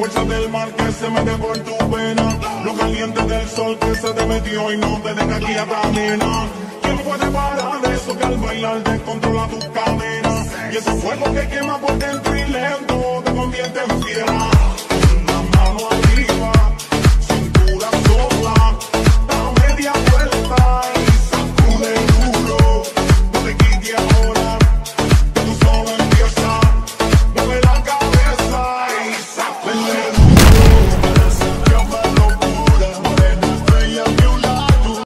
fuerza del mar que se mete por tu pena. Lo caliente del sol que se te metió y no te deja aquí cadena. ¿Quién puede parar eso que al bailar descontrola tus caderas? Y ese fuego que quema por dentro y lento te convierte en fiera.